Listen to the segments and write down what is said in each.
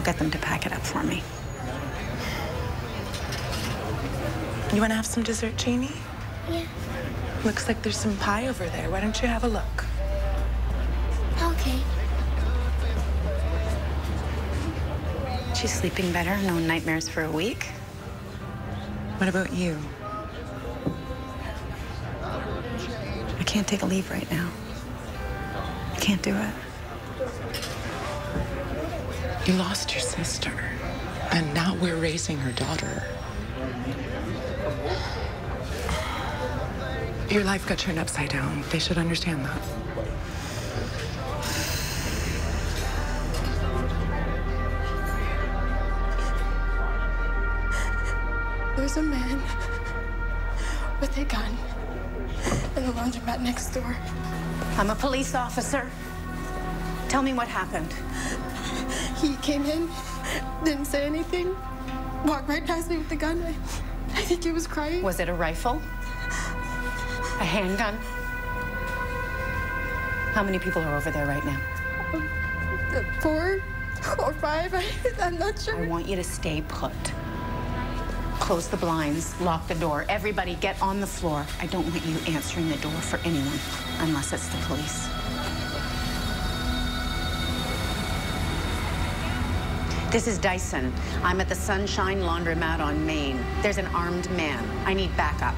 get them to pack it up for me. You want to have some dessert, Jeannie? Yeah. Looks like there's some pie over there. Why don't you have a look? Okay. She's sleeping better, no nightmares for a week. What about you? I can't take a leave right now. I can't do it. You lost your sister, and now we're raising her daughter. Your life got turned upside down. They should understand that. There's a man with a gun in the laundromat next door. I'm a police officer. Tell me what happened. He came in, didn't say anything, walked right past me with the gun. I, I think he was crying. Was it a rifle? A handgun? How many people are over there right now? Uh, Four or five, I, I'm not sure. I want you to stay put. Close the blinds, lock the door. Everybody get on the floor. I don't want you answering the door for anyone unless it's the police. This is Dyson. I'm at the Sunshine Laundromat on Main. There's an armed man. I need backup.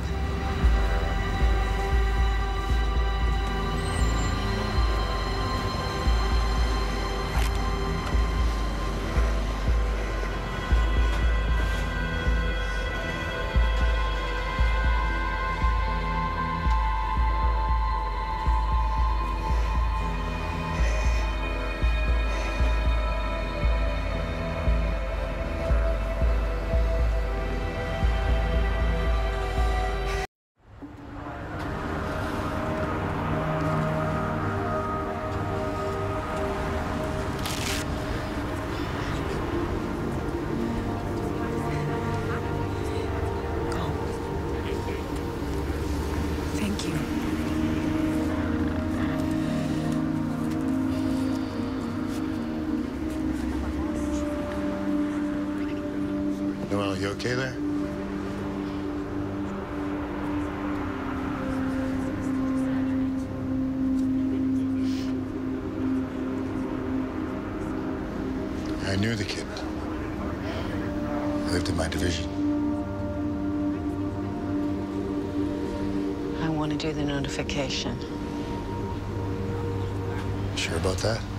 Noelle, you okay there? I knew the kid. He lived in my division. I want to do the notification. Sure about that?